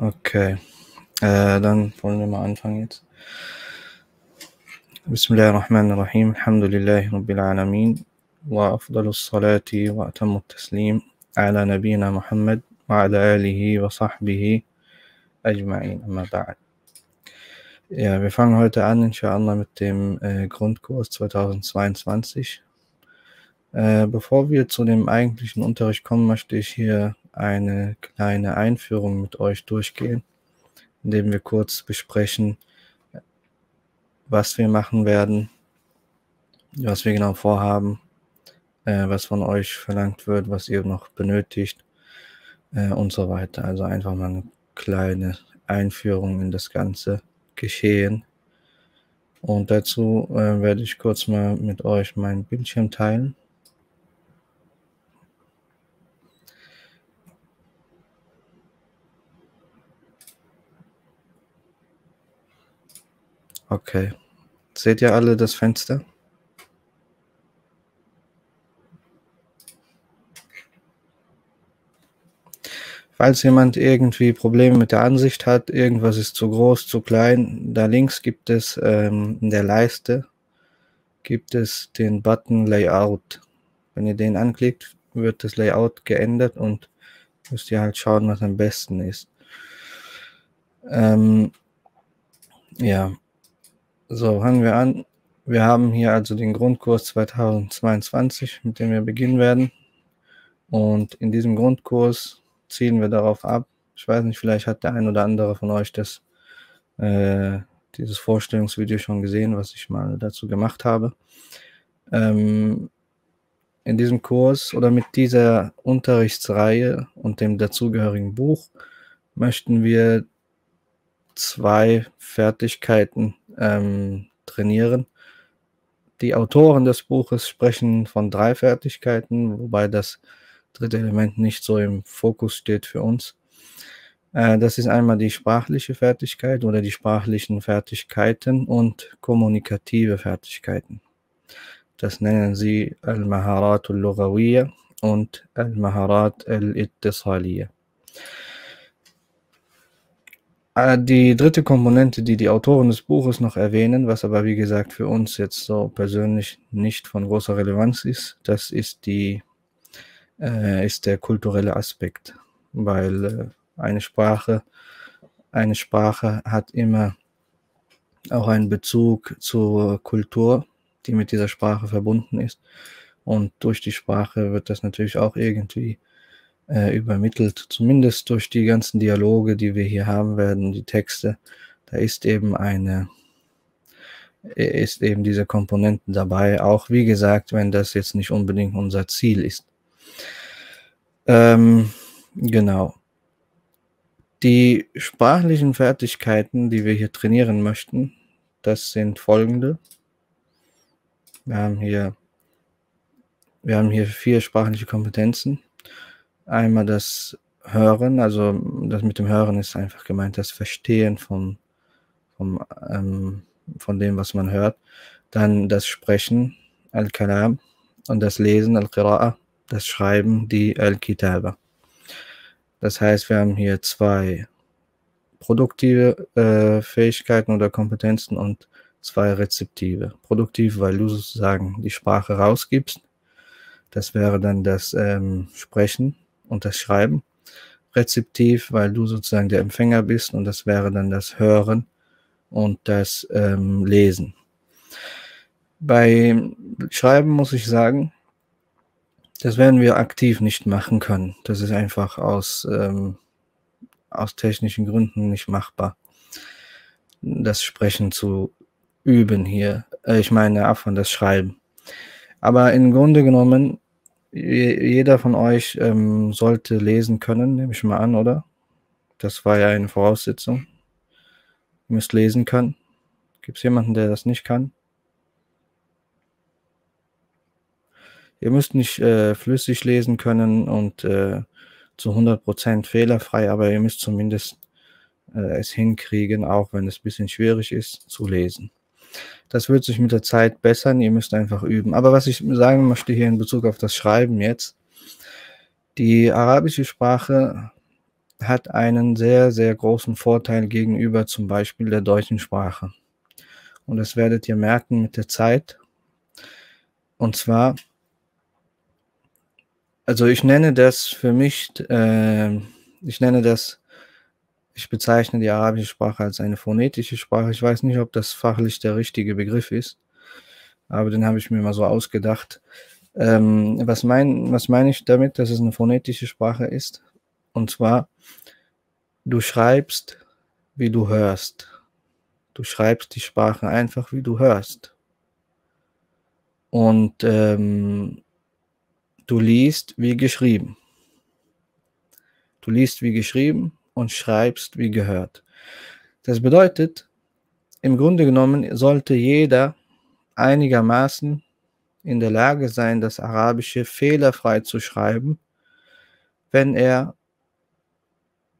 Okay, äh, dann wollen wir mal anfangen jetzt. بسم الله الرحمن الرحيم الحمد لله رب العالمين وأفضل الصلاة وأتم التسليم على نبينا محمد وعلى آله وصحبه أجمعين أما بعد Ja, wir fangen heute an, inshallah, mit dem äh, Grundkurs 2022. Äh, bevor wir zu dem eigentlichen Unterricht kommen, möchte ich hier eine kleine Einführung mit euch durchgehen, indem wir kurz besprechen, was wir machen werden, was wir genau vorhaben, äh, was von euch verlangt wird, was ihr noch benötigt äh, und so weiter. Also einfach mal eine kleine Einführung in das ganze Geschehen. Und dazu äh, werde ich kurz mal mit euch mein Bildschirm teilen. Okay. Seht ihr alle das Fenster? Falls jemand irgendwie Probleme mit der Ansicht hat, irgendwas ist zu groß, zu klein, da links gibt es ähm, in der Leiste gibt es den Button Layout. Wenn ihr den anklickt, wird das Layout geändert und müsst ihr halt schauen, was am besten ist. Ähm, ja, so, fangen wir an. Wir haben hier also den Grundkurs 2022, mit dem wir beginnen werden. Und in diesem Grundkurs zielen wir darauf ab. Ich weiß nicht, vielleicht hat der ein oder andere von euch das, äh, dieses Vorstellungsvideo schon gesehen, was ich mal dazu gemacht habe. Ähm, in diesem Kurs oder mit dieser Unterrichtsreihe und dem dazugehörigen Buch möchten wir zwei Fertigkeiten ähm, trainieren. Die Autoren des Buches sprechen von drei Fertigkeiten, wobei das dritte Element nicht so im Fokus steht für uns. Äh, das ist einmal die sprachliche Fertigkeit oder die sprachlichen Fertigkeiten und kommunikative Fertigkeiten. Das nennen sie Al-Maharat al-Lughawiyya und Al-Maharat al-Ittisaliyya. Äh, die dritte Komponente, die die Autoren des Buches noch erwähnen, was aber wie gesagt für uns jetzt so persönlich nicht von großer Relevanz ist, das ist die äh, ist der kulturelle Aspekt, weil äh, eine Sprache eine Sprache hat immer auch einen Bezug zur Kultur, die mit dieser Sprache verbunden ist. Und durch die Sprache wird das natürlich auch irgendwie äh, übermittelt, zumindest durch die ganzen Dialoge, die wir hier haben werden, die Texte. Da ist eben eine, äh, ist eben diese Komponenten dabei, auch wie gesagt, wenn das jetzt nicht unbedingt unser Ziel ist. Ähm, genau. Die sprachlichen Fertigkeiten, die wir hier trainieren möchten, das sind folgende. Wir haben hier, wir haben hier vier sprachliche Kompetenzen. Einmal das Hören, also das mit dem Hören ist einfach gemeint, das Verstehen vom, vom, ähm, von dem, was man hört. Dann das Sprechen, Al-Kalam, und das Lesen, Al-Qira'a, das Schreiben, die Al-Kitaba. Das heißt, wir haben hier zwei produktive äh, Fähigkeiten oder Kompetenzen und zwei rezeptive. Produktiv, weil du sozusagen die Sprache rausgibst. Das wäre dann das ähm, Sprechen und das Schreiben. Rezeptiv, weil du sozusagen der Empfänger bist und das wäre dann das Hören und das ähm, Lesen. Bei Schreiben muss ich sagen, das werden wir aktiv nicht machen können. Das ist einfach aus, ähm, aus technischen Gründen nicht machbar, das Sprechen zu üben hier. Äh, ich meine, ab von das Schreiben. Aber im Grunde genommen jeder von euch ähm, sollte lesen können, nehme ich mal an, oder? Das war ja eine Voraussetzung. Ihr müsst lesen können. Gibt es jemanden, der das nicht kann? Ihr müsst nicht äh, flüssig lesen können und äh, zu 100% fehlerfrei, aber ihr müsst zumindest äh, es hinkriegen, auch wenn es ein bisschen schwierig ist, zu lesen. Das wird sich mit der Zeit bessern, ihr müsst einfach üben. Aber was ich sagen möchte hier in Bezug auf das Schreiben jetzt, die arabische Sprache hat einen sehr, sehr großen Vorteil gegenüber zum Beispiel der deutschen Sprache. Und das werdet ihr merken mit der Zeit. Und zwar, also ich nenne das für mich, äh, ich nenne das, ich bezeichne die arabische Sprache als eine phonetische Sprache. Ich weiß nicht, ob das fachlich der richtige Begriff ist, aber den habe ich mir mal so ausgedacht. Ähm, was, mein, was meine ich damit, dass es eine phonetische Sprache ist? Und zwar, du schreibst, wie du hörst. Du schreibst die Sprache einfach, wie du hörst. Und ähm, du liest wie geschrieben. Du liest wie geschrieben und schreibst wie gehört. Das bedeutet, im Grunde genommen sollte jeder einigermaßen in der Lage sein, das Arabische fehlerfrei zu schreiben, wenn er,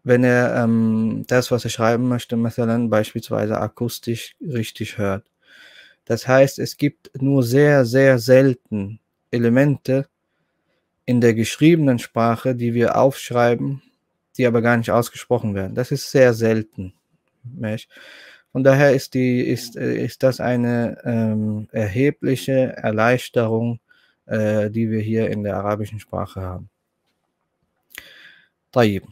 wenn er ähm, das, was er schreiben möchte, beispielsweise akustisch richtig hört. Das heißt, es gibt nur sehr, sehr selten Elemente in der geschriebenen Sprache, die wir aufschreiben, die aber gar nicht ausgesprochen werden. Das ist sehr selten. Und daher ist, die, ist, äh, ist das eine ähm, erhebliche Erleichterung, äh, die wir hier in der arabischen Sprache haben. Tayyib.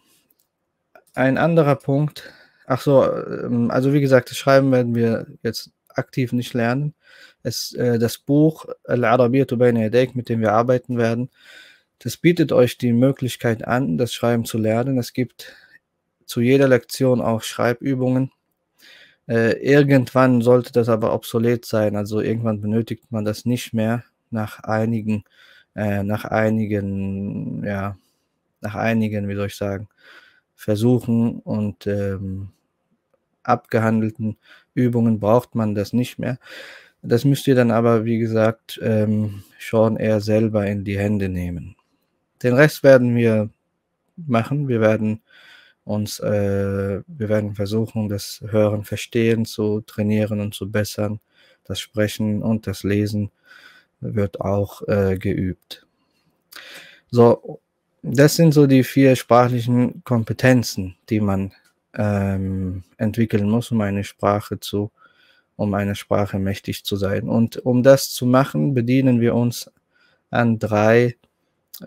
Ein anderer Punkt, ach so, ähm, also wie gesagt, das Schreiben werden wir jetzt aktiv nicht lernen. Es, äh, das Buch Al-Arabiyatu Bayna Yadayk, mit dem wir arbeiten werden, das bietet euch die Möglichkeit an, das Schreiben zu lernen. Es gibt zu jeder Lektion auch Schreibübungen äh, irgendwann sollte das aber obsolet sein. Also irgendwann benötigt man das nicht mehr nach einigen, äh, nach einigen, ja, nach einigen, wie soll ich sagen, Versuchen und ähm, abgehandelten Übungen braucht man das nicht mehr. Das müsst ihr dann aber, wie gesagt, ähm, schon eher selber in die Hände nehmen. Den Rest werden wir machen. Wir werden uns, äh, wir werden versuchen, das Hören, Verstehen zu trainieren und zu bessern. Das Sprechen und das Lesen wird auch äh, geübt. So, das sind so die vier sprachlichen Kompetenzen, die man ähm, entwickeln muss, um eine Sprache zu, um eine Sprache mächtig zu sein. Und um das zu machen, bedienen wir uns an drei,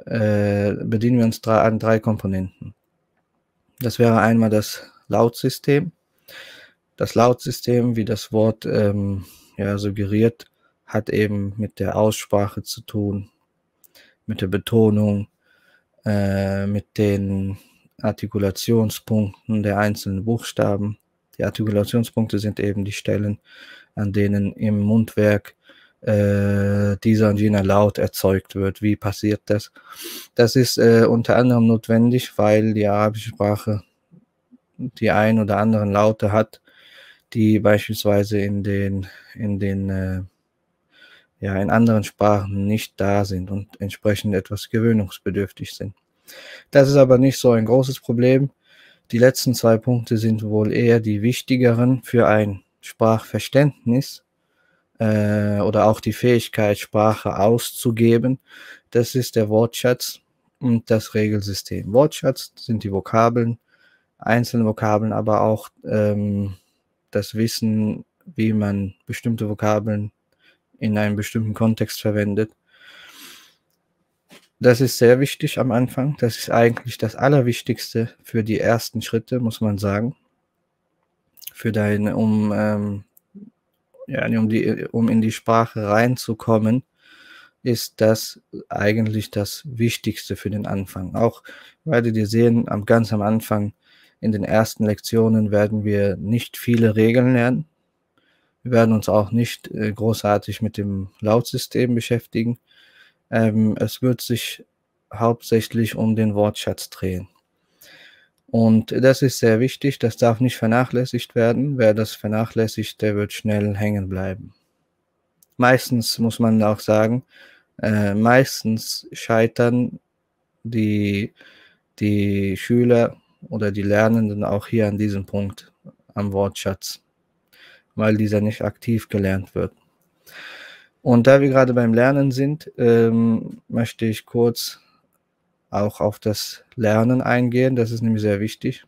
äh, bedienen wir uns drei, an drei Komponenten. Das wäre einmal das Lautsystem. Das Lautsystem, wie das Wort ähm, ja, suggeriert, hat eben mit der Aussprache zu tun, mit der Betonung, äh, mit den Artikulationspunkten der einzelnen Buchstaben. Die Artikulationspunkte sind eben die Stellen, an denen im Mundwerk äh, dieser und jener Laut erzeugt wird. Wie passiert das? Das ist äh, unter anderem notwendig, weil die arabische Sprache die ein oder anderen Laute hat, die beispielsweise in den, in den, äh, ja, in anderen Sprachen nicht da sind und entsprechend etwas gewöhnungsbedürftig sind. Das ist aber nicht so ein großes Problem. Die letzten zwei Punkte sind wohl eher die wichtigeren für ein Sprachverständnis äh, oder auch die Fähigkeit, Sprache auszugeben. Das ist der Wortschatz und das Regelsystem. Wortschatz sind die Vokabeln, einzelne Vokabeln, aber auch ähm, das Wissen, wie man bestimmte Vokabeln in einem bestimmten Kontext verwendet. Das ist sehr wichtig am Anfang. Das ist eigentlich das Allerwichtigste für die ersten Schritte, muss man sagen. Für deine, um ähm, um, die, um in die Sprache reinzukommen, ist das eigentlich das Wichtigste für den Anfang. Auch werdet ihr sehen, am, ganz am Anfang in den ersten Lektionen werden wir nicht viele Regeln lernen. Wir werden uns auch nicht äh, großartig mit dem Lautsystem beschäftigen. Ähm, es wird sich hauptsächlich um den Wortschatz drehen. Und das ist sehr wichtig, das darf nicht vernachlässigt werden. Wer das vernachlässigt, der wird schnell hängen bleiben. Meistens muss man auch sagen, äh, meistens scheitern die, die Schüler oder die Lernenden auch hier an diesem Punkt am Wortschatz, weil dieser nicht aktiv gelernt wird. Und da wir gerade beim Lernen sind, ähm, möchte ich kurz auch auf das Lernen eingehen. Das ist nämlich sehr wichtig,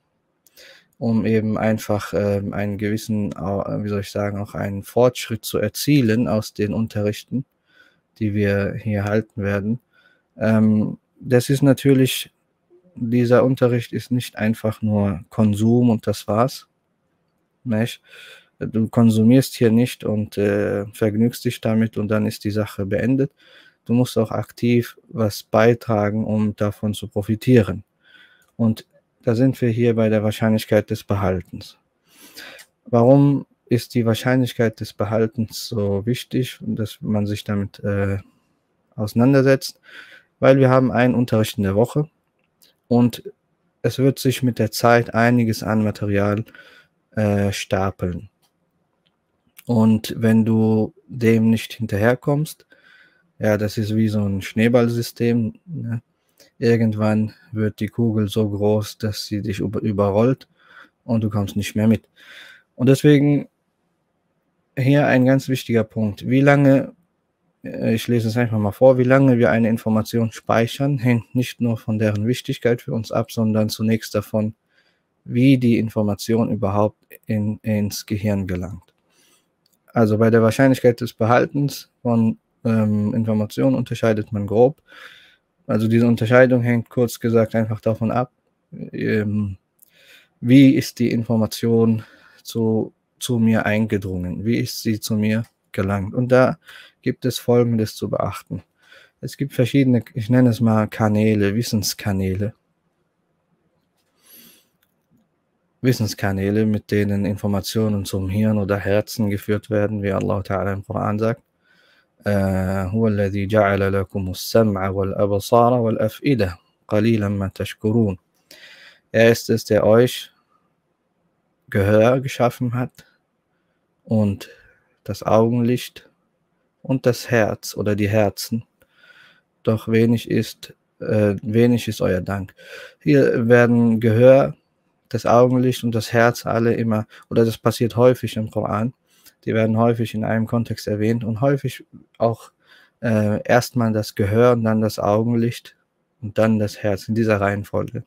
um eben einfach äh, einen gewissen, wie soll ich sagen, auch einen Fortschritt zu erzielen aus den Unterrichten, die wir hier halten werden. Ähm, das ist natürlich, dieser Unterricht ist nicht einfach nur Konsum und das war's. Nicht? Du konsumierst hier nicht und äh, vergnügst dich damit und dann ist die Sache beendet. Du musst auch aktiv was beitragen, um davon zu profitieren. Und da sind wir hier bei der Wahrscheinlichkeit des Behaltens. Warum ist die Wahrscheinlichkeit des Behaltens so wichtig, dass man sich damit äh, auseinandersetzt? Weil wir haben einen Unterricht in der Woche und es wird sich mit der Zeit einiges an Material äh, stapeln. Und wenn du dem nicht hinterherkommst, ja, das ist wie so ein Schneeballsystem. Ne? Irgendwann wird die Kugel so groß, dass sie dich überrollt und du kommst nicht mehr mit. Und deswegen hier ein ganz wichtiger Punkt. Wie lange, äh, ich lese es einfach mal vor, wie lange wir eine Information speichern, hängt nicht nur von deren Wichtigkeit für uns ab, sondern zunächst davon, wie die Information überhaupt in, ins Gehirn gelangt. Also bei der Wahrscheinlichkeit des Behaltens von ähm, Informationen unterscheidet man grob. Also diese Unterscheidung hängt kurz gesagt einfach davon ab, ähm, wie ist die Information zu, zu mir eingedrungen, wie ist sie zu mir gelangt. Und da gibt es Folgendes zu beachten. Es gibt verschiedene, ich nenne es mal Kanäle, Wissenskanäle. Wissenskanäle, mit denen Informationen zum Hirn oder Herzen geführt werden, wie Allah Ta'ala im Koran sagt. هو الذي جعل لكم السمع والأبصار والأفئدة قليلا ما تشكرون Er ist es, der euch Gehör geschaffen hat und das Augenlicht und das Herz oder die Herzen. Doch wenig ist, äh, wenig ist euer Dank. Hier werden Gehör das Augenlicht und das Herz alle immer, oder das passiert häufig im Koran, die werden häufig in einem Kontext erwähnt und häufig auch äh, erstmal das Gehör und dann das Augenlicht und dann das Herz in dieser Reihenfolge.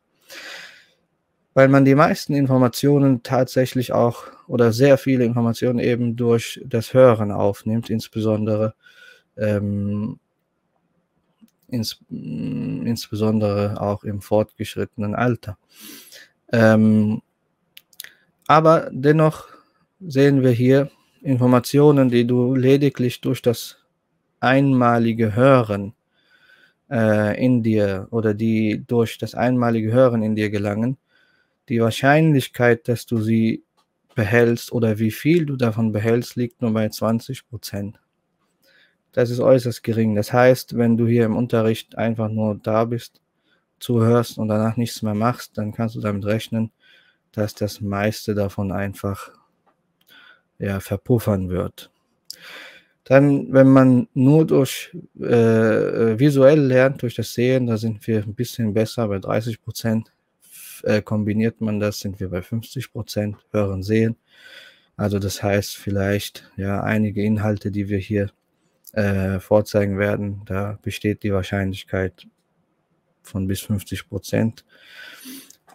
Weil man die meisten Informationen tatsächlich auch oder sehr viele Informationen eben durch das Hören aufnimmt, insbesondere ähm, ins, insbesondere auch im fortgeschrittenen Alter. Ähm, aber dennoch sehen wir hier Informationen, die du lediglich durch das einmalige Hören äh, in dir oder die durch das einmalige Hören in dir gelangen, die Wahrscheinlichkeit, dass du sie behältst oder wie viel du davon behältst, liegt nur bei 20 Prozent. Das ist äußerst gering. Das heißt, wenn du hier im Unterricht einfach nur da bist zuhörst und danach nichts mehr machst, dann kannst du damit rechnen, dass das meiste davon einfach ja, verpuffern wird. Dann, wenn man nur durch äh, äh, visuell lernt, durch das Sehen, da sind wir ein bisschen besser, bei 30 Prozent. Äh, kombiniert man das, sind wir bei 50 Prozent, hören, sehen. Also das heißt vielleicht, ja, einige Inhalte, die wir hier äh, vorzeigen werden, da besteht die Wahrscheinlichkeit von bis 50 Prozent.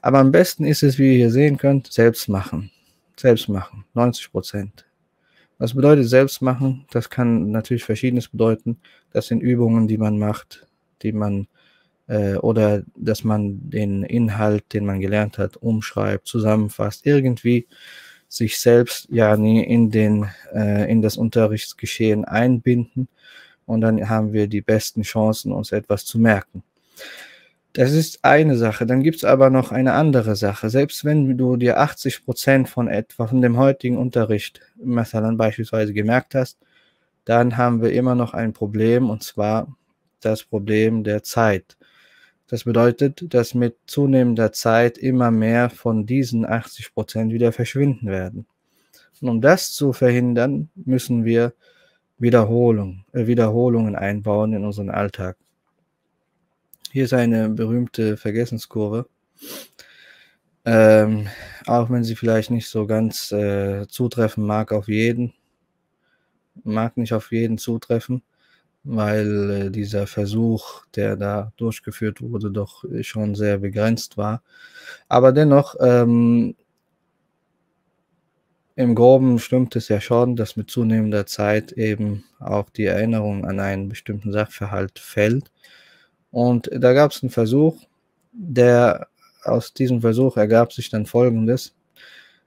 Aber am besten ist es, wie ihr hier sehen könnt, selbst machen. Selbst machen, 90 Prozent. Was bedeutet selbst machen? Das kann natürlich verschiedenes bedeuten. Das sind Übungen, die man macht, die man äh, oder dass man den Inhalt, den man gelernt hat, umschreibt, zusammenfasst, irgendwie sich selbst ja nie in den äh, in das Unterrichtsgeschehen einbinden und dann haben wir die besten Chancen, uns etwas zu merken. Das ist eine Sache. Dann gibt es aber noch eine andere Sache. Selbst wenn du dir 80 Prozent von etwa von dem heutigen Unterricht, Mathalan beispielsweise, gemerkt hast, dann haben wir immer noch ein Problem und zwar das Problem der Zeit. Das bedeutet, dass mit zunehmender Zeit immer mehr von diesen 80 Prozent wieder verschwinden werden. Und um das zu verhindern, müssen wir Wiederholung, äh, Wiederholungen einbauen in unseren Alltag. Hier ist eine berühmte Vergessenskurve. Ähm, auch wenn sie vielleicht nicht so ganz äh, zutreffen mag auf jeden, mag nicht auf jeden zutreffen, weil äh, dieser Versuch, der da durchgeführt wurde, doch schon sehr begrenzt war. Aber dennoch, ähm, im Groben stimmt es ja schon, dass mit zunehmender Zeit eben auch die Erinnerung an einen bestimmten Sachverhalt fällt. Und da gab es einen Versuch, der aus diesem Versuch ergab sich dann Folgendes.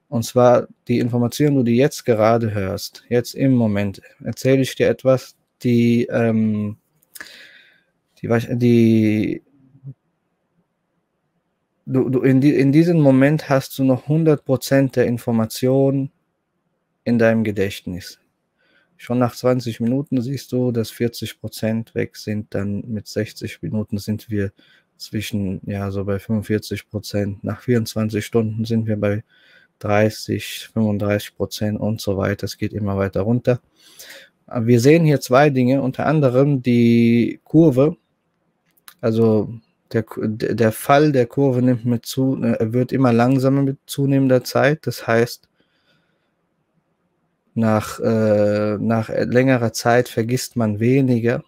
Und zwar die Information, die du jetzt gerade hörst, jetzt im Moment, erzähle ich dir etwas, die, ähm, die, die du, du in, die, in diesem Moment hast du noch 100% der Informationen in deinem Gedächtnis. Schon nach 20 Minuten siehst du, dass 40% weg sind, dann mit 60 Minuten sind wir zwischen, ja, so bei 45%. Nach 24 Stunden sind wir bei 30, 35 Prozent und so weiter. Es geht immer weiter runter. Wir sehen hier zwei Dinge, unter anderem die Kurve, also der, der Fall der Kurve nimmt mit zu, er wird immer langsamer mit zunehmender Zeit. Das heißt, nach, äh, nach längerer Zeit vergisst man weniger.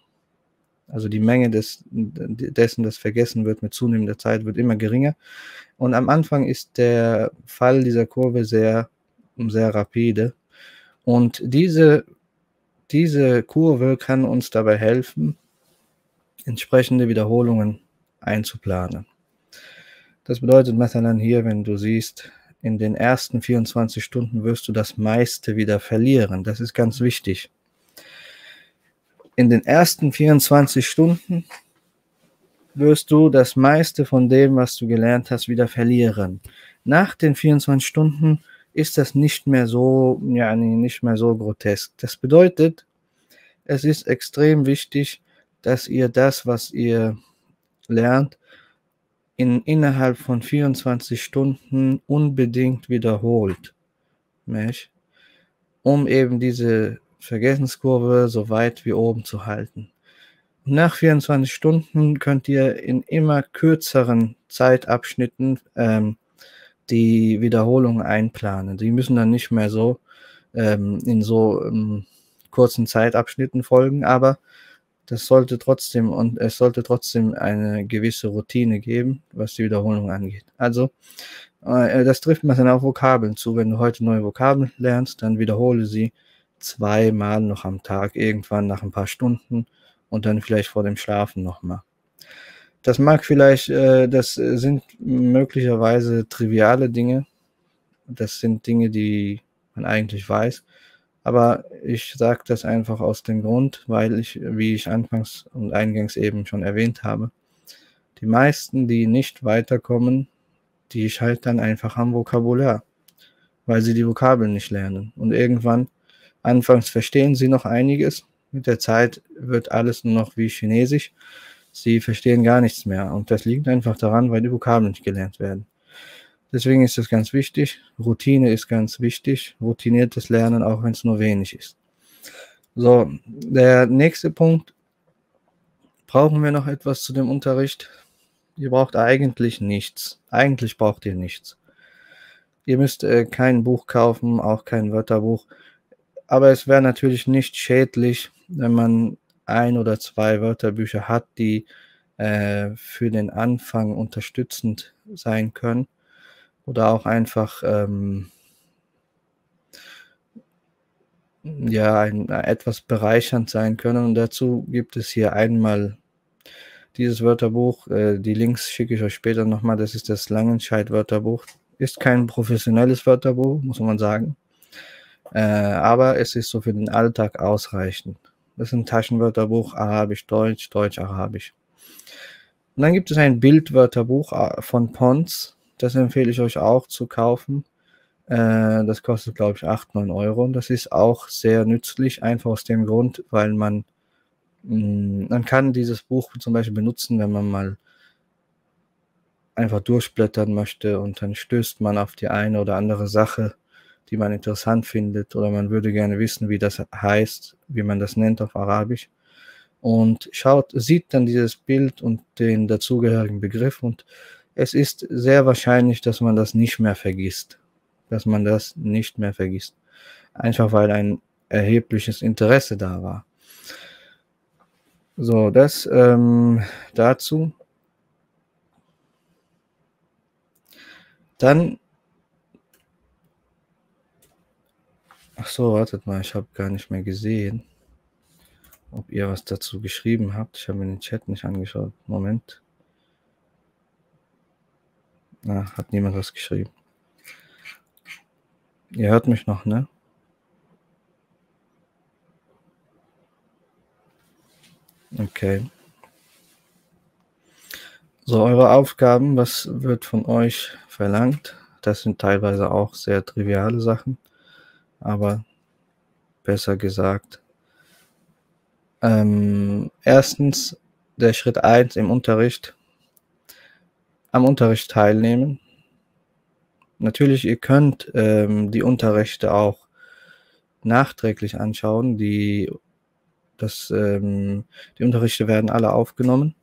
Also die Menge des, dessen, das vergessen wird mit zunehmender Zeit, wird immer geringer. Und am Anfang ist der Fall dieser Kurve sehr, sehr rapide. Und diese, diese Kurve kann uns dabei helfen, entsprechende Wiederholungen einzuplanen. Das bedeutet, Mathalan hier, wenn du siehst, in den ersten 24 Stunden wirst du das meiste wieder verlieren. Das ist ganz wichtig. In den ersten 24 Stunden wirst du das meiste von dem, was du gelernt hast, wieder verlieren. Nach den 24 Stunden ist das nicht mehr so, ja, nicht mehr so grotesk. Das bedeutet, es ist extrem wichtig, dass ihr das, was ihr lernt, in, innerhalb von 24 Stunden unbedingt wiederholt. Nicht? Um eben diese Vergessenskurve so weit wie oben zu halten. Nach 24 Stunden könnt ihr in immer kürzeren Zeitabschnitten ähm, die Wiederholung einplanen. Die müssen dann nicht mehr so ähm, in so ähm, kurzen Zeitabschnitten folgen, aber das sollte trotzdem und es sollte trotzdem eine gewisse Routine geben, was die Wiederholung angeht. Also äh, das trifft man dann auch Vokabeln zu. Wenn du heute neue Vokabeln lernst, dann wiederhole sie zweimal noch am Tag, irgendwann nach ein paar Stunden und dann vielleicht vor dem Schlafen nochmal. Das mag vielleicht, äh, das sind möglicherweise triviale Dinge. Das sind Dinge, die man eigentlich weiß. Aber ich sage das einfach aus dem Grund, weil ich, wie ich anfangs und eingangs eben schon erwähnt habe, die meisten, die nicht weiterkommen, die scheitern einfach am Vokabular, weil sie die Vokabeln nicht lernen. Und irgendwann, anfangs verstehen sie noch einiges, mit der Zeit wird alles nur noch wie Chinesisch. Sie verstehen gar nichts mehr. Und das liegt einfach daran, weil die Vokabeln nicht gelernt werden. Deswegen ist es ganz wichtig. Routine ist ganz wichtig. Routiniertes Lernen, auch wenn es nur wenig ist. So, der nächste Punkt. Brauchen wir noch etwas zu dem Unterricht? Ihr braucht eigentlich nichts. Eigentlich braucht ihr nichts. Ihr müsst äh, kein Buch kaufen, auch kein Wörterbuch. Aber es wäre natürlich nicht schädlich, wenn man ein oder zwei Wörterbücher hat, die äh, für den Anfang unterstützend sein können oder auch einfach ähm, ja ein, etwas bereichernd sein können. Und dazu gibt es hier einmal dieses Wörterbuch. Äh, die Links schicke ich euch später nochmal. Das ist das Langenscheid-Wörterbuch. Ist kein professionelles Wörterbuch, muss man sagen. Äh, aber es ist so für den Alltag ausreichend. Das ist ein Taschenwörterbuch, Arabisch, Deutsch, Deutsch, Arabisch. Und dann gibt es ein Bildwörterbuch äh, von Pons. Das empfehle ich euch auch zu kaufen. Äh, das kostet, glaube ich, 8, 9 Euro. Und das ist auch sehr nützlich, einfach aus dem Grund, weil man, mh, mm, man kann dieses Buch zum Beispiel benutzen, wenn man mal einfach durchblättern möchte und dann stößt man auf die eine oder andere Sache, die man interessant findet oder man würde gerne wissen, wie das heißt, wie man das nennt auf Arabisch. Und schaut, sieht dann dieses Bild und den dazugehörigen Begriff und es ist sehr wahrscheinlich, dass man das nicht mehr vergisst. Dass man das nicht mehr vergisst. Einfach weil ein erhebliches Interesse da war. So, das ähm, dazu. Dann. Ach so, wartet mal, ich habe gar nicht mehr gesehen, ob ihr was dazu geschrieben habt. Ich habe mir den Chat nicht angeschaut. Moment. Na, hat niemand was geschrieben. Ihr hört mich noch, ne? Okay. So, eure Aufgaben, was wird von euch verlangt? Das sind teilweise auch sehr triviale Sachen, aber besser gesagt. Ähm, erstens, der Schritt 1 im Unterricht, am Unterricht teilnehmen. Natürlich, ihr könnt ähm, die Unterrichte auch nachträglich anschauen, die das, ähm, die Unterrichte werden alle aufgenommen.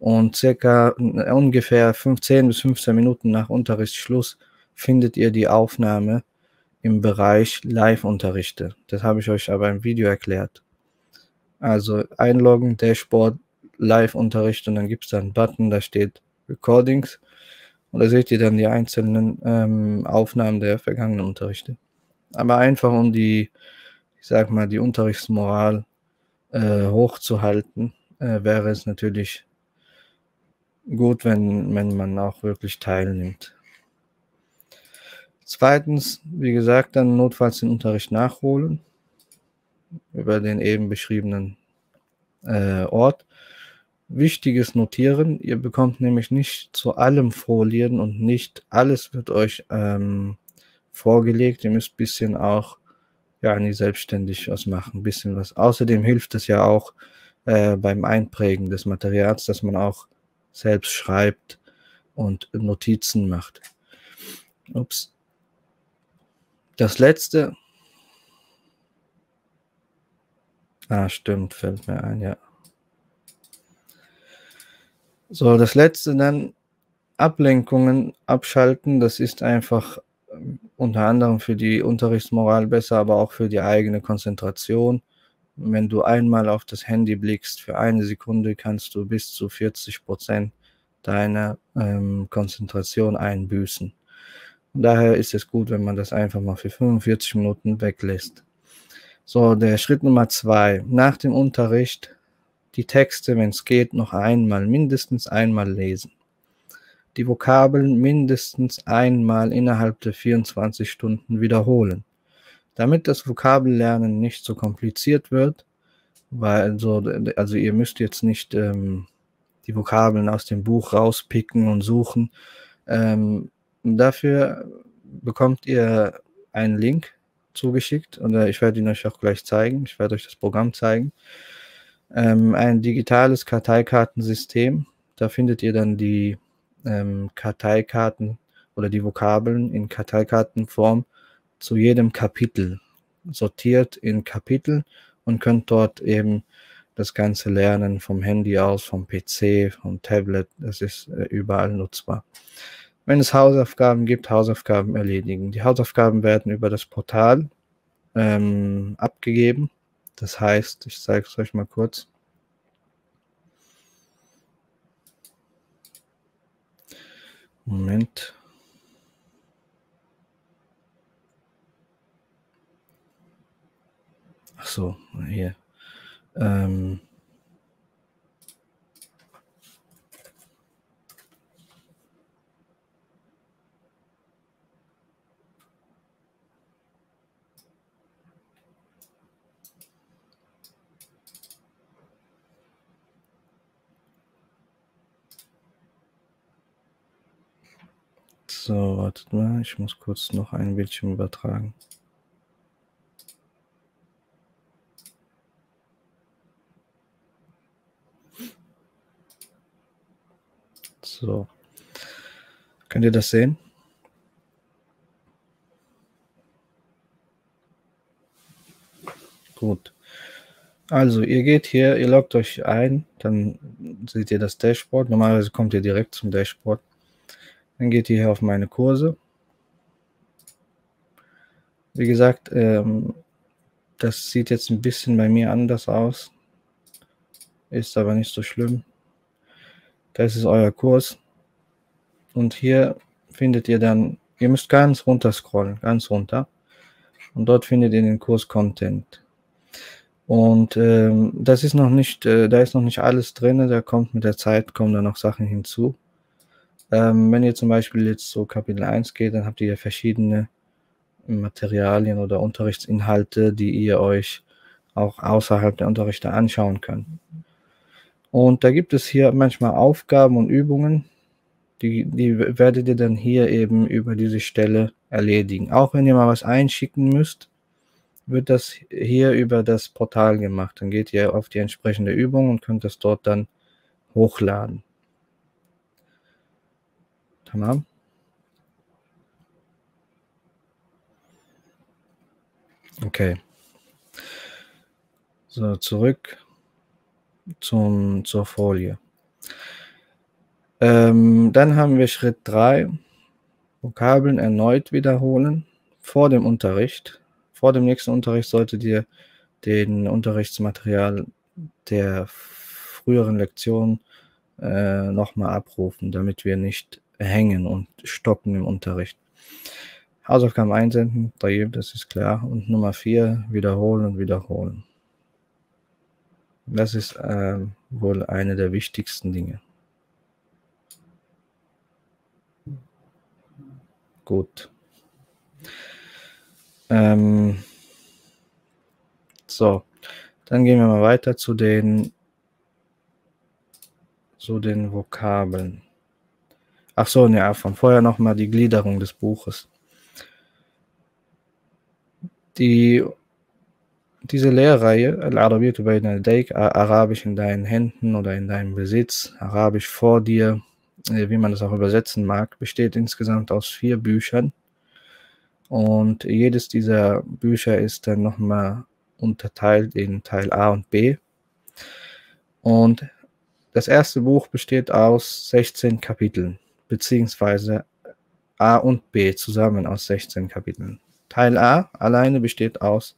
Und circa äh, ungefähr 15 bis 15 Minuten nach Unterrichtsschluss findet ihr die Aufnahme im Bereich Live-Unterrichte. Das habe ich euch aber im Video erklärt. Also einloggen, Dashboard, Live-Unterricht und dann gibt es da einen Button, da steht Recordings. Und da seht ihr dann die einzelnen ähm, Aufnahmen der vergangenen Unterrichte. Aber einfach um die ich sag mal, die Unterrichtsmoral äh, hochzuhalten, äh, wäre es natürlich gut, wenn, wenn man auch wirklich teilnimmt. Zweitens, wie gesagt, dann notfalls den Unterricht nachholen über den eben beschriebenen äh, Ort. Wichtiges Notieren, ihr bekommt nämlich nicht zu allem Folien und nicht alles wird euch ähm, vorgelegt. Ihr müsst ein bisschen auch ja, nie selbstständig was machen, ein bisschen was. Außerdem hilft es ja auch äh, beim Einprägen des Materials, dass man auch selbst schreibt und Notizen macht. Ups. Das letzte. Ah, stimmt, fällt mir ein, ja. So, das letzte dann Ablenkungen abschalten. Das ist einfach unter anderem für die Unterrichtsmoral besser, aber auch für die eigene Konzentration. Wenn du einmal auf das Handy blickst, für eine Sekunde kannst du bis zu 40 Prozent deiner ähm, Konzentration einbüßen. Und daher ist es gut, wenn man das einfach mal für 45 Minuten weglässt. So, der Schritt Nummer zwei. Nach dem Unterricht die Texte, wenn es geht, noch einmal, mindestens einmal lesen die Vokabeln mindestens einmal innerhalb der 24 Stunden wiederholen. Damit das Vokabellernen nicht so kompliziert wird, weil also, also ihr müsst jetzt nicht ähm, die Vokabeln aus dem Buch rauspicken und suchen. Ähm, dafür bekommt ihr einen Link zugeschickt und ich werde ihn euch auch gleich zeigen. Ich werde euch das Programm zeigen. Ähm, ein digitales Karteikartensystem. Da findet ihr dann die ähm, Karteikarten oder die Vokabeln in Karteikartenform zu jedem Kapitel, sortiert in Kapitel und könnt dort eben das Ganze lernen vom Handy aus, vom PC, vom Tablet. Das ist äh, überall nutzbar. Wenn es Hausaufgaben gibt, Hausaufgaben erledigen. Die Hausaufgaben werden über das Portal ähm, abgegeben. Das heißt, ich zeige es euch mal kurz. Moment. Ach so, hier. Ähm. So, wartet mal, ich muss kurz noch ein Bildschirm übertragen. So. Könnt ihr das sehen? Gut. Also, ihr geht hier, ihr loggt euch ein, dann seht ihr das Dashboard. Normalerweise kommt ihr direkt zum Dashboard. Dann geht ihr hier auf meine Kurse. Wie gesagt, ähm, das sieht jetzt ein bisschen bei mir anders aus. ist aber nicht so schlimm. Das ist euer Kurs. Und hier findet ihr dann, ihr müsst ganz runter scrollen, ganz runter. Und dort findet ihr den Kurs Content. Und ähm, das ist noch nicht, äh, da ist noch nicht alles drin, da kommt mit der Zeit, kommen da noch Sachen hinzu. Ähm, wenn ihr zum Beispiel jetzt so Kapitel 1 geht, dann habt ihr ja verschiedene Materialien oder Unterrichtsinhalte, die ihr euch auch außerhalb der Unterrichte anschauen könnt. Und da gibt es hier manchmal Aufgaben und Übungen, die, die werdet ihr dann hier eben über diese Stelle erledigen. Auch wenn ihr mal was einschicken müsst, wird das hier über das Portal gemacht. Dann geht ihr auf die entsprechende Übung und könnt das dort dann hochladen. Tamam. Okay. So, zurück zum, zur Folie. Ähm, dann haben wir Schritt 3. Vokabeln erneut wiederholen vor dem Unterricht. Vor dem nächsten Unterricht solltet ihr den Unterrichtsmaterial der früheren Lektion äh, nochmal abrufen, damit wir nicht hängen und stoppen im Unterricht. Hausaufgaben einsenden, das ist klar. Und Nummer 4, wiederholen und wiederholen. Das ist äh, wohl eine der wichtigsten Dinge. Gut. Ähm, so, dann gehen wir mal weiter zu den, zu den Vokabeln. Ach so, ja, von vorher nochmal die Gliederung des Buches. Die diese Lehrreihe, Al-Arabiyyatu bayna al Arabisch in deinen Händen oder in deinem Besitz, Arabisch vor dir, äh, wie man das auch übersetzen mag, besteht insgesamt aus vier Büchern. Und jedes dieser Bücher ist dann nochmal unterteilt in Teil A und B. Und das erste Buch besteht aus 16 Kapiteln, beziehungsweise A und B zusammen aus 16 Kapiteln. Teil A alleine besteht aus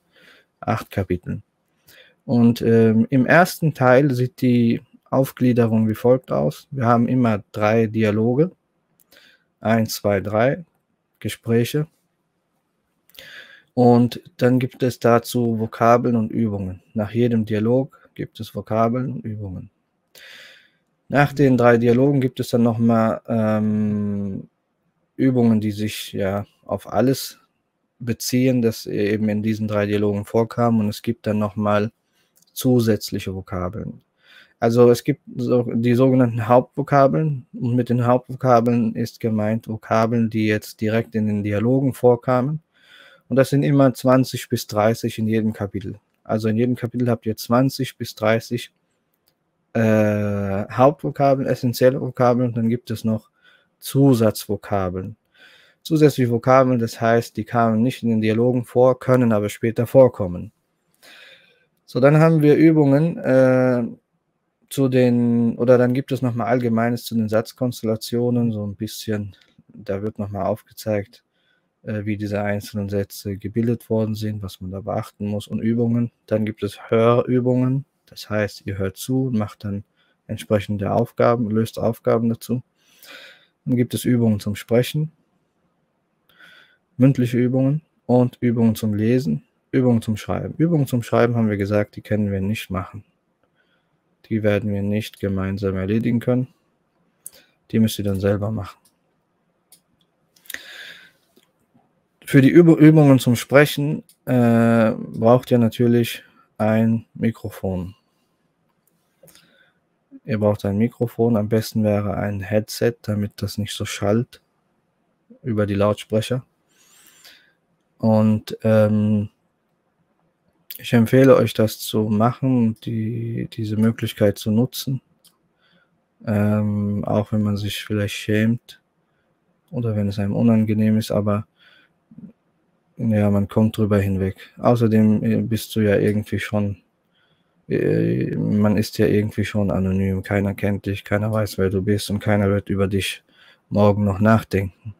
acht Kapiteln. Und ähm, im ersten Teil sieht die Aufgliederung wie folgt aus. Wir haben immer drei Dialoge. Eins, zwei, drei Gespräche. Und dann gibt es dazu Vokabeln und Übungen. Nach jedem Dialog gibt es Vokabeln und Übungen. Nach den drei Dialogen gibt es dann nochmal ähm, Übungen, die sich ja auf alles beziehen, das eben in diesen drei Dialogen vorkam und es gibt dann nochmal zusätzliche Vokabeln. Also es gibt so die sogenannten Hauptvokabeln und mit den Hauptvokabeln ist gemeint Vokabeln, die jetzt direkt in den Dialogen vorkamen. Und das sind immer 20 bis 30 in jedem Kapitel. Also in jedem Kapitel habt ihr 20 bis 30 äh, Hauptvokabeln, essentielle Vokabeln und dann gibt es noch Zusatzvokabeln zusätzliche Vokabeln, das heißt, die kamen nicht in den Dialogen vor, können aber später vorkommen. So, dann haben wir Übungen äh, zu den, oder dann gibt es nochmal Allgemeines zu den Satzkonstellationen, so ein bisschen, da wird nochmal aufgezeigt, äh, wie diese einzelnen Sätze gebildet worden sind, was man da beachten muss und Übungen. Dann gibt es Hörübungen, das heißt, ihr hört zu und macht dann entsprechende Aufgaben, löst Aufgaben dazu. Dann gibt es Übungen zum Sprechen, mündliche Übungen und Übungen zum Lesen, Übungen zum Schreiben. Übungen zum Schreiben haben wir gesagt, die können wir nicht machen. Die werden wir nicht gemeinsam erledigen können. Die müsst ihr dann selber machen. Für die Übungen zum Sprechen äh, braucht ihr natürlich ein Mikrofon. Ihr braucht ein Mikrofon, am besten wäre ein Headset, damit das nicht so schallt über die Lautsprecher. Und ähm, ich empfehle euch, das zu machen, die, diese Möglichkeit zu nutzen. Ähm, auch wenn man sich vielleicht schämt oder wenn es einem unangenehm ist, aber ja, man kommt drüber hinweg. Außerdem äh, bist du ja irgendwie schon, äh, man ist ja irgendwie schon anonym. Keiner kennt dich, keiner weiß, wer du bist und keiner wird über dich morgen noch nachdenken.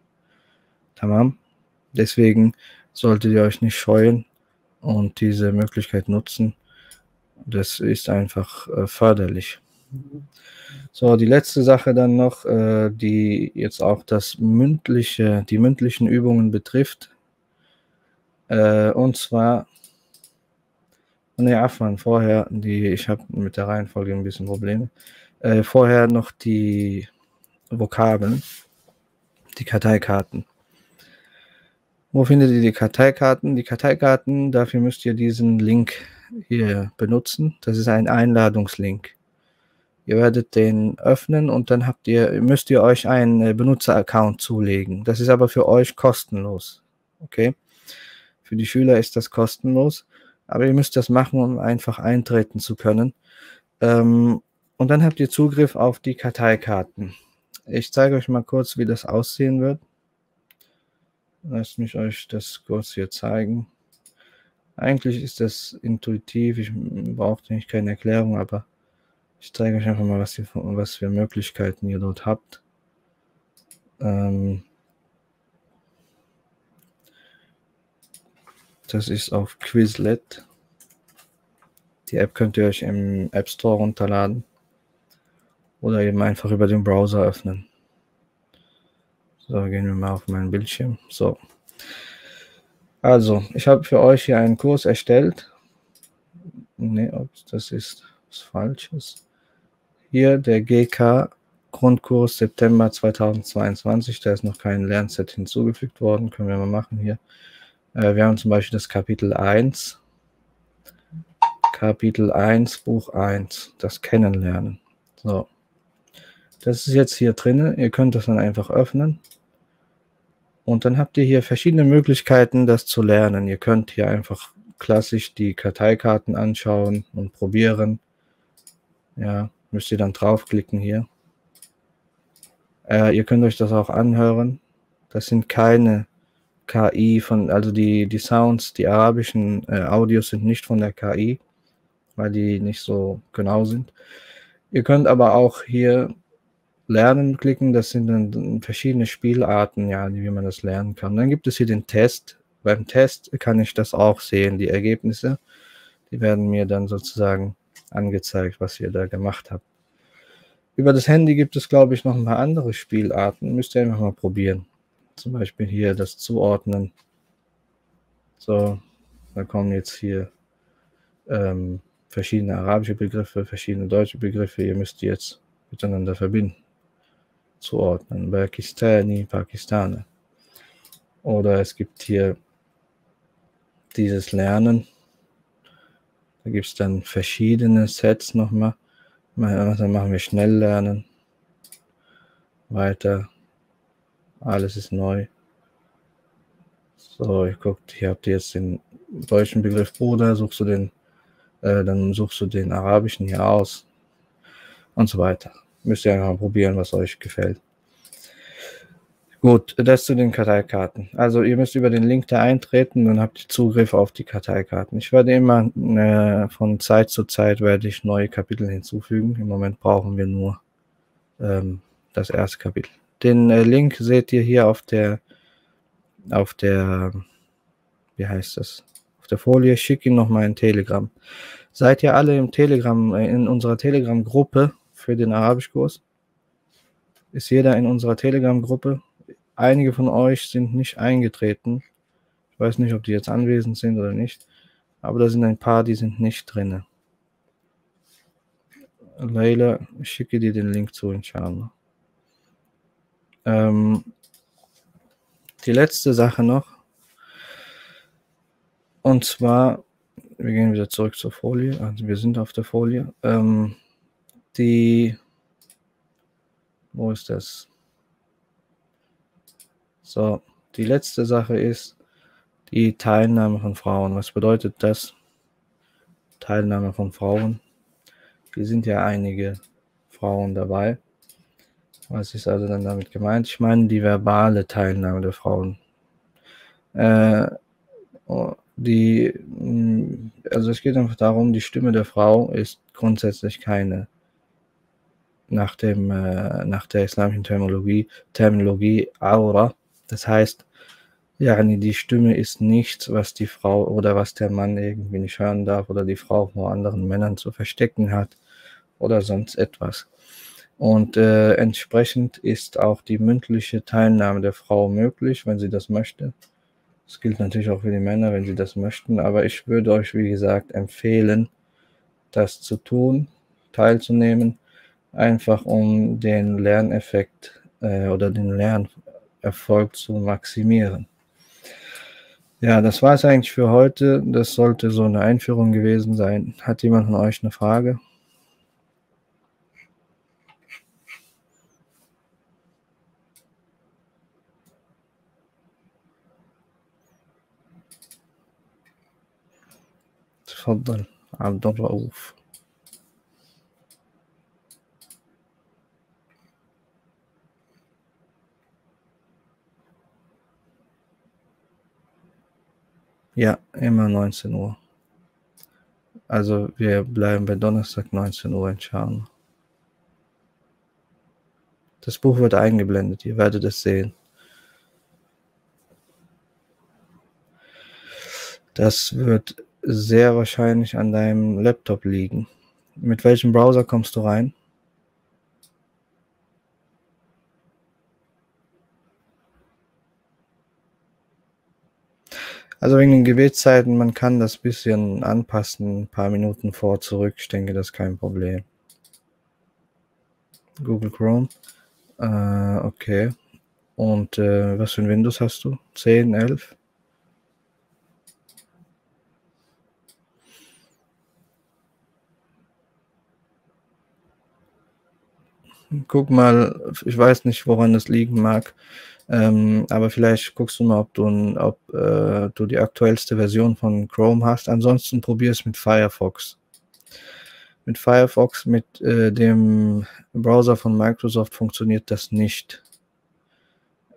Tamam? Deswegen solltet ihr euch nicht scheuen und diese Möglichkeit nutzen. Das ist einfach äh, förderlich. So, die letzte Sache dann noch, äh, die jetzt auch das mündliche, die mündlichen Übungen betrifft. Und zwar, ne, Afman, vorher, die, ich habe mit der Reihenfolge ein bisschen Probleme. Äh, vorher noch die Vokabeln, die Karteikarten. Wo findet ihr die Karteikarten? Die Karteikarten, dafür müsst ihr diesen Link hier benutzen. Das ist ein Einladungslink. Ihr werdet den öffnen und dann habt ihr, müsst ihr euch einen äh, Benutzeraccount zulegen. Das ist aber für euch kostenlos. Okay? Für die Schüler ist das kostenlos, aber ihr müsst das machen, um einfach eintreten zu können. Ähm, und dann habt ihr Zugriff auf die Karteikarten. Ich zeige euch mal kurz, wie das aussehen wird. Lasst mich euch das kurz hier zeigen. Eigentlich ist das intuitiv, ich brauche nicht keine Erklärung, aber ich zeige euch einfach mal, was, ihr, was für Möglichkeiten ihr dort habt. Ähm das ist auf Quizlet. Die App könnt ihr euch im App Store runterladen oder eben einfach über den Browser öffnen. So, gehen wir mal auf meinen Bildschirm. So. Also, ich habe für euch hier einen Kurs erstellt. Ne, das ist was Falsches. Hier der GK Grundkurs September 2022. Da ist noch kein Lernset hinzugefügt worden. Können wir mal machen hier. Äh, wir haben zum Beispiel das Kapitel 1. Kapitel 1, Buch 1. Das Kennenlernen. So. Das ist jetzt hier drin. Ihr könnt das dann einfach öffnen. Und dann habt ihr hier verschiedene Möglichkeiten, das zu lernen. Ihr könnt hier einfach klassisch die Karteikarten anschauen und probieren. Ja, müsst ihr dann draufklicken hier. Äh, ihr könnt euch das auch anhören. Das sind keine KI von, also die, die Sounds, die arabischen äh, Audios sind nicht von der KI, weil die nicht so genau sind. Ihr könnt aber auch hier Lernen klicken. Das sind dann verschiedene Spielarten, ja, wie man das lernen kann. Dann gibt es hier den Test. Beim Test kann ich das auch sehen, die Ergebnisse. Die werden mir dann sozusagen angezeigt, was ihr da gemacht habt. Über das Handy gibt es, glaube ich, noch ein paar andere Spielarten. Müsst ihr einfach mal probieren. Zum Beispiel hier das Zuordnen. So, da kommen jetzt hier ähm, verschiedene arabische Begriffe, verschiedene deutsche Begriffe. Ihr müsst die jetzt miteinander verbinden, zuordnen. Pakistani, Pakistaner. Oder es gibt hier dieses Lernen. Da gibt es dann verschiedene Sets nochmal. Dann machen wir schnell lernen. Weiter. Alles ist neu. So, ich gucke, hier habt ihr jetzt den deutschen Begriff Bruder, suchst du den, äh, dann suchst du den arabischen hier aus und so weiter. Müsst ihr einfach mal probieren, was euch gefällt. Gut, das zu den Karteikarten. Also ihr müsst über den Link da eintreten, dann habt ihr Zugriff auf die Karteikarten. Ich werde immer äh, von Zeit zu Zeit werde ich neue Kapitel hinzufügen. Im Moment brauchen wir nur ähm, das erste Kapitel. Den äh, Link seht ihr hier auf der auf der wie heißt das? Auf der Folie. Ich schicke ihn nochmal in Telegram. Seid ihr alle im Telegram, äh, in unserer Telegram-Gruppe für den Arabischkurs? Ist jeder in unserer Telegram-Gruppe? Einige von euch sind nicht eingetreten. Ich weiß nicht, ob die jetzt anwesend sind oder nicht. Aber da sind ein paar, die sind nicht drin. Leila, ich schicke dir den Link zu, inshallah. Ähm, die letzte Sache noch. Und zwar, wir gehen wieder zurück zur Folie. Also wir sind auf der Folie. Ähm, die, wo ist das? So, die letzte Sache ist die Teilnahme von Frauen. Was bedeutet das? Teilnahme von Frauen. Hier sind ja einige Frauen dabei. Was ist also dann damit gemeint? Ich meine die verbale Teilnahme der Frauen. Äh, oh, die, mm, also es geht einfach darum, die Stimme der Frau ist grundsätzlich keine nach dem äh, nach der islamischen Terminologie Terminologie Aura das heißt, Ja, die Stimme ist nichts, was die Frau oder was der Mann irgendwie nicht hören darf oder die Frau vor anderen Männern zu verstecken hat oder sonst etwas. Und äh, entsprechend ist auch die mündliche Teilnahme der Frau möglich, wenn sie das möchte. Das gilt natürlich auch für die Männer, wenn sie das möchten. Aber ich würde euch, wie gesagt, empfehlen, das zu tun, teilzunehmen, einfach um den Lerneffekt äh, oder den Lernerfolg zu maximieren. Ja, das war es eigentlich für heute. Das sollte so eine Einführung gewesen sein. Hat jemand von euch eine Frage? تفضل عبد الرؤوف Ja, immer 19 Uhr. Also wir bleiben bei Donnerstag 19 Uhr in Scharn. Das Buch wird eingeblendet, ihr werdet es sehen. Das wird sehr wahrscheinlich an deinem Laptop liegen. Mit welchem Browser kommst du rein? Also wegen den Gebetszeiten, man kann das bisschen anpassen, ein paar Minuten vor, zurück. Ich denke, das ist kein Problem. Google Chrome. Äh, okay. Und äh, was für ein Windows hast du? 10, 11? Guck mal, ich weiß nicht, woran das liegen mag. Ähm, aber vielleicht guckst du mal, ob du, ob, äh, du die aktuellste Version von Chrome hast. Ansonsten probier es mit Firefox. Mit Firefox, mit äh, dem Browser von Microsoft funktioniert das nicht.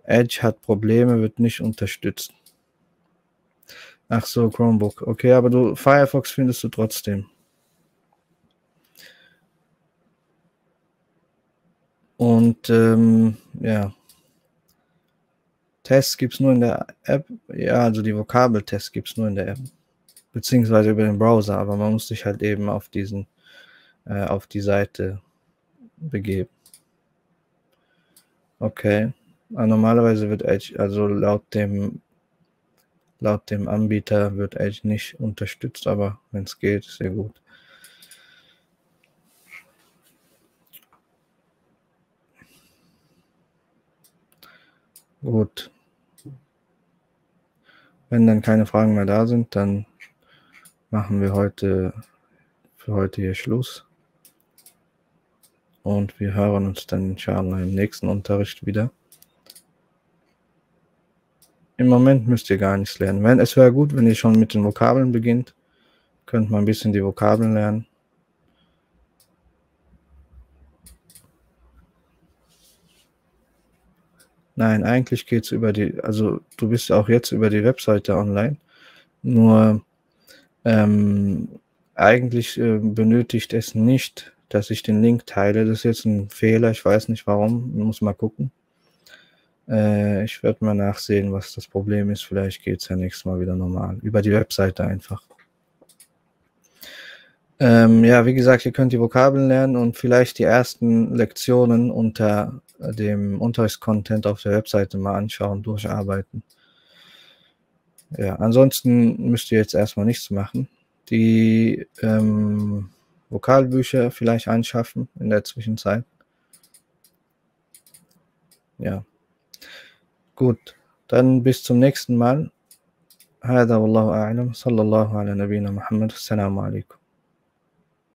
Edge hat Probleme, wird nicht unterstützt. Ach so, Chromebook. Okay, aber du Firefox findest du trotzdem. Und ähm, ja. Tests gibt es nur in der App. Ja, also die Vokabeltests gibt es nur in der App. Beziehungsweise über den Browser, aber man muss sich halt eben auf diesen, äh, auf die Seite begeben. Okay. Aber normalerweise wird Edge, also laut dem, laut dem Anbieter wird Edge nicht unterstützt, aber wenn es geht, sehr gut. Gut. Wenn dann keine Fragen mehr da sind, dann machen wir heute für heute hier Schluss. Und wir hören uns dann inshallah im nächsten Unterricht wieder. Im Moment müsst ihr gar nichts lernen. Wenn, es wäre gut, wenn ihr schon mit den Vokabeln beginnt. Könnt mal ein bisschen die Vokabeln lernen. Nein, eigentlich geht es über die, also du bist auch jetzt über die Webseite online. Nur ähm, eigentlich äh, benötigt es nicht, dass ich den Link teile. Das ist jetzt ein Fehler, ich weiß nicht warum, muss mal gucken. Äh, ich werde mal nachsehen, was das Problem ist. Vielleicht geht es ja nächstes Mal wieder normal. Über die Webseite einfach. Ähm, ja, wie gesagt, ihr könnt die Vokabeln lernen und vielleicht die ersten Lektionen unter dem Unterrichtscontent auf der Webseite mal anschauen, durcharbeiten. Ja, ansonsten müsst ihr jetzt erstmal nichts machen. Die ähm, Vokalbücher vielleicht anschaffen in der Zwischenzeit. Ja. Gut, dann bis zum nächsten Mal. هذا والله أعلم صلى الله على نبينا محمد السلام عليكم